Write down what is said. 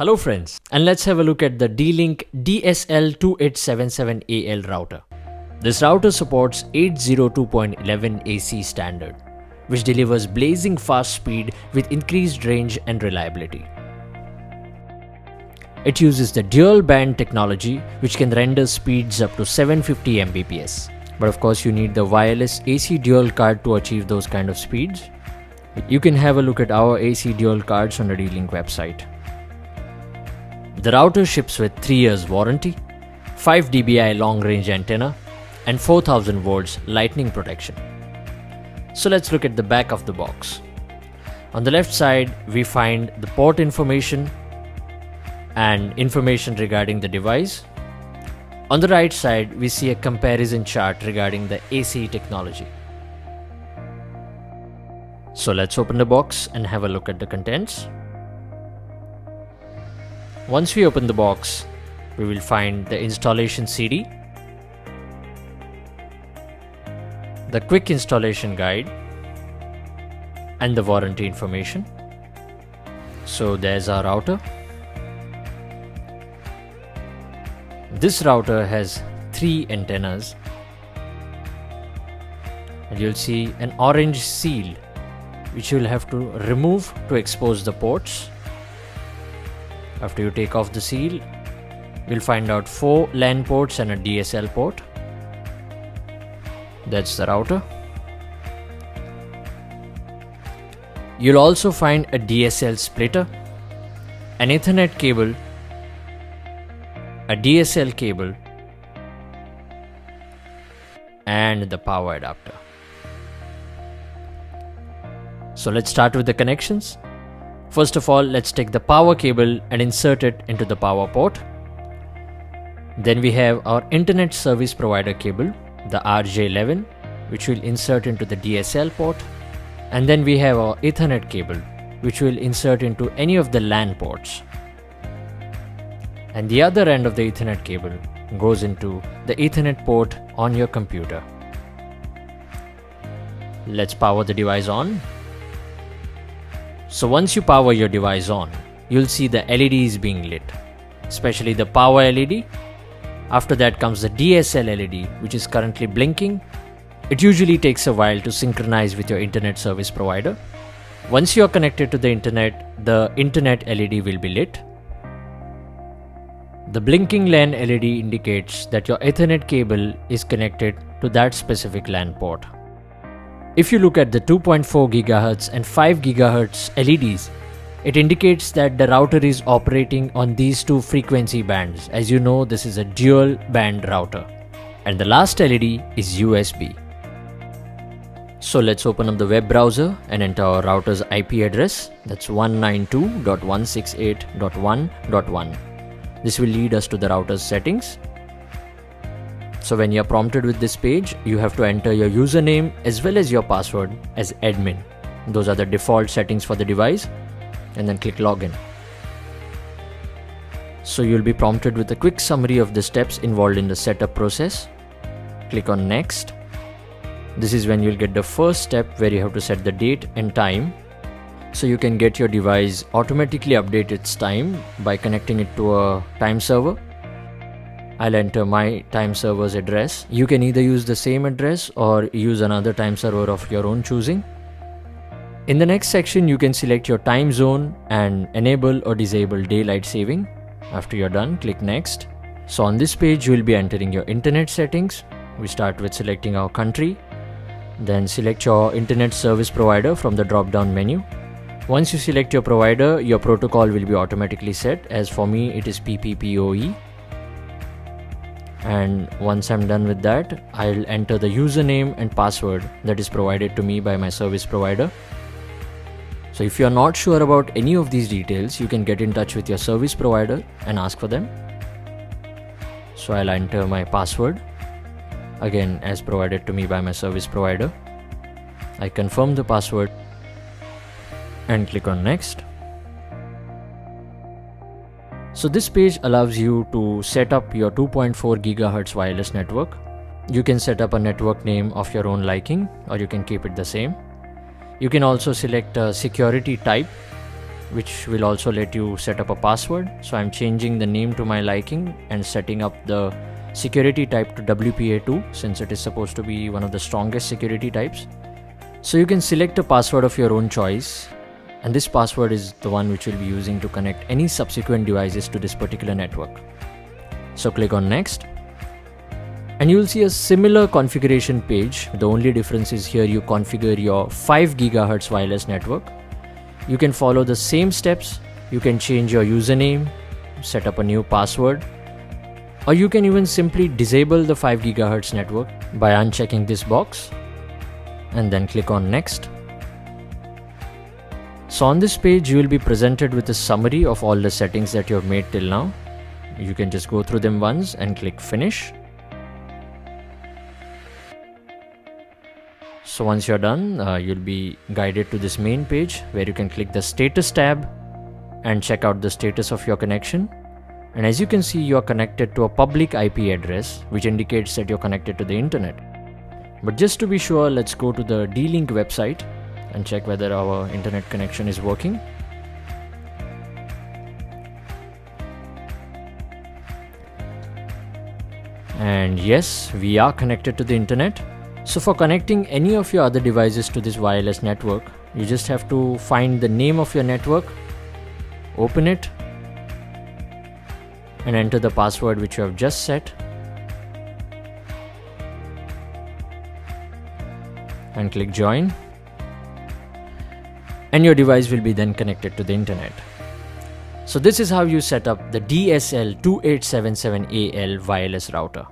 Hello friends, and let's have a look at the D-Link DSL2877AL router. This router supports 802.11 AC standard, which delivers blazing fast speed with increased range and reliability. It uses the dual band technology which can render speeds up to 750 Mbps. But of course you need the wireless AC dual card to achieve those kind of speeds. You can have a look at our AC dual cards on the D-Link website. The router ships with 3 years warranty, 5 dBi long range antenna and 4000 volts lightning protection. So let's look at the back of the box. On the left side we find the port information and information regarding the device. On the right side we see a comparison chart regarding the AC technology. So let's open the box and have a look at the contents. Once we open the box, we will find the installation CD, the quick installation guide, and the warranty information. So there's our router. This router has three antennas and you'll see an orange seal which you'll have to remove to expose the ports after you take off the seal, we'll find out 4 LAN ports and a DSL port. That's the router. You'll also find a DSL splitter, an Ethernet cable, a DSL cable, and the power adapter. So let's start with the connections. First of all, let's take the power cable and insert it into the power port. Then we have our internet service provider cable, the RJ11, which we'll insert into the DSL port. And then we have our ethernet cable, which we'll insert into any of the LAN ports. And the other end of the ethernet cable goes into the ethernet port on your computer. Let's power the device on so once you power your device on, you'll see the LEDs being lit, especially the power LED. After that comes the DSL LED, which is currently blinking. It usually takes a while to synchronize with your internet service provider. Once you are connected to the internet, the internet LED will be lit. The blinking LAN LED indicates that your Ethernet cable is connected to that specific LAN port. If you look at the 2.4 GHz and 5 GHz LEDs, it indicates that the router is operating on these two frequency bands. As you know, this is a dual band router. And the last LED is USB. So let's open up the web browser and enter our router's IP address. That's 192.168.1.1. This will lead us to the router's settings so when you're prompted with this page, you have to enter your username as well as your password as admin. Those are the default settings for the device and then click login. So you'll be prompted with a quick summary of the steps involved in the setup process. Click on next. This is when you'll get the first step where you have to set the date and time. So you can get your device automatically update its time by connecting it to a time server I'll enter my time server's address. You can either use the same address or use another time server of your own choosing. In the next section, you can select your time zone and enable or disable daylight saving. After you're done, click next. So on this page, you will be entering your internet settings. We start with selecting our country. Then select your internet service provider from the drop down menu. Once you select your provider, your protocol will be automatically set. As for me, it is PPPoE and once I'm done with that I'll enter the username and password that is provided to me by my service provider. So if you're not sure about any of these details you can get in touch with your service provider and ask for them. So I'll enter my password again as provided to me by my service provider. I confirm the password and click on next. So this page allows you to set up your 2.4 GHz wireless network. You can set up a network name of your own liking or you can keep it the same. You can also select a security type which will also let you set up a password. So I'm changing the name to my liking and setting up the security type to WPA2 since it is supposed to be one of the strongest security types. So you can select a password of your own choice and this password is the one which we'll be using to connect any subsequent devices to this particular network. So click on next and you will see a similar configuration page. The only difference is here you configure your 5 GHz wireless network. You can follow the same steps. You can change your username, set up a new password, or you can even simply disable the 5 GHz network by unchecking this box and then click on next. So on this page you will be presented with a summary of all the settings that you have made till now. You can just go through them once and click finish. So once you're done, uh, you'll be guided to this main page where you can click the status tab and check out the status of your connection. And as you can see, you are connected to a public IP address, which indicates that you're connected to the internet. But just to be sure, let's go to the D-Link website and check whether our internet connection is working. And yes, we are connected to the internet. So for connecting any of your other devices to this wireless network, you just have to find the name of your network, open it, and enter the password which you have just set and click join and your device will be then connected to the internet. So this is how you set up the DSL 2877AL wireless router.